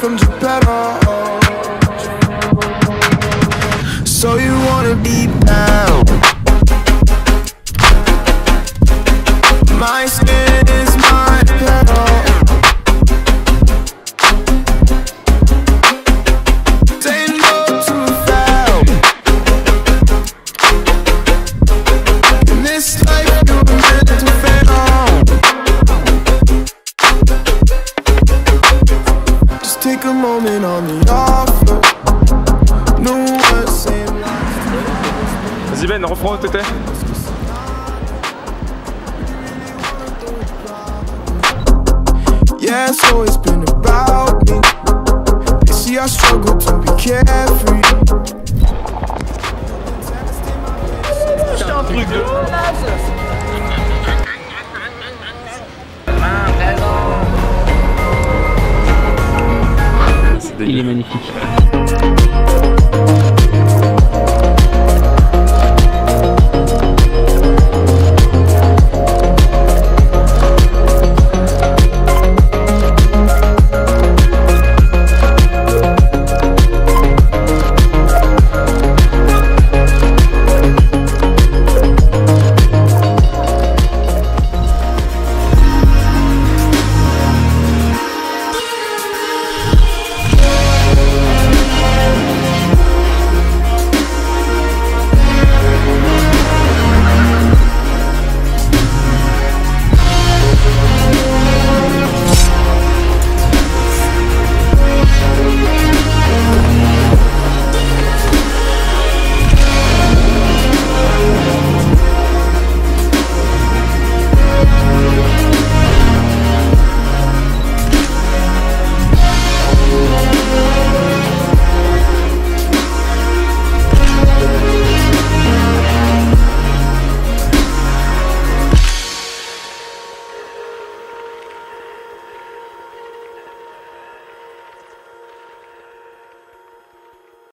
from Geppetto. So you wanna be down? My skin is my pillow. Say no to this a moment on the offer. No one saying Vas-y Ben, refront tété. Yeah, it's always been about me. They see I struggle to be carefree. Il est magnifique.